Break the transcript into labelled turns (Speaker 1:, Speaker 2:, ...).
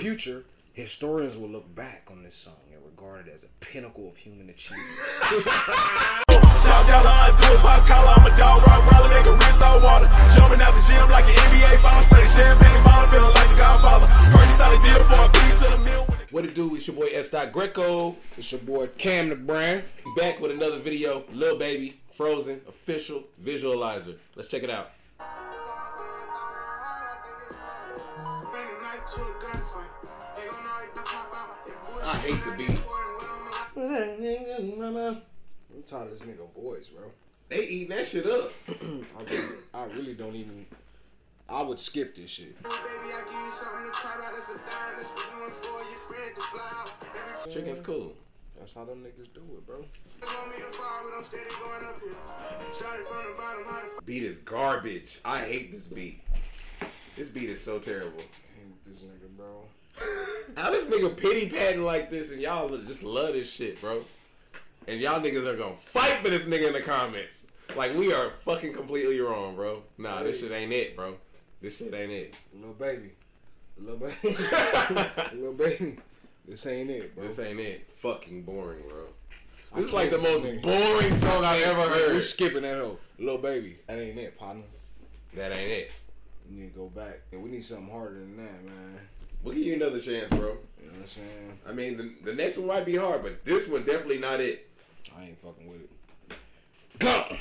Speaker 1: future, historians will look back on this song and regard it as a pinnacle of human achievement.
Speaker 2: Top dollar, I do it, pop collar, I'm a dog, rock, roller, make a wrist on water. Jumping out the gym like an NBA ball, spreading champagne bottle, feeling like a godfather. Heard you solid deal for a piece of the meal.
Speaker 3: What it do? It's your boy S. Dot Greco.
Speaker 1: it's your boy Cam the Brand.
Speaker 3: Back with another video. Lil Baby, Frozen, official visualizer. Let's check it out.
Speaker 1: I hate the beat. I'm tired of this nigga voice, bro.
Speaker 3: They eating that shit up.
Speaker 1: I really, I really don't even. I would skip this shit.
Speaker 3: Chicken's cool.
Speaker 1: That's how them niggas do it, bro.
Speaker 3: Beat is garbage. I hate this beat. This beat is so terrible.
Speaker 1: This nigga, bro.
Speaker 3: How this nigga pity patting like this and y'all just love this shit, bro? And y'all niggas are gonna fight for this nigga in the comments. Like we are fucking completely wrong, bro. Nah, this shit ain't it, bro. This shit ain't it.
Speaker 1: Little baby. Little baby. Little baby. This ain't it, bro.
Speaker 3: This ain't it. Fucking boring, bro.
Speaker 1: I
Speaker 3: This is like the most
Speaker 1: nigga.
Speaker 3: boring song I've ever
Speaker 1: We're skipping that hoe. Little baby. That ain't it, partner.
Speaker 3: That ain't it.
Speaker 1: We need to go back. And we need something harder than that, man.
Speaker 3: We'll give you another chance, bro.
Speaker 1: You know what I'm saying?
Speaker 3: I mean, the, the next one might be hard, but this one definitely not it.
Speaker 1: I ain't fucking with it.
Speaker 3: Go.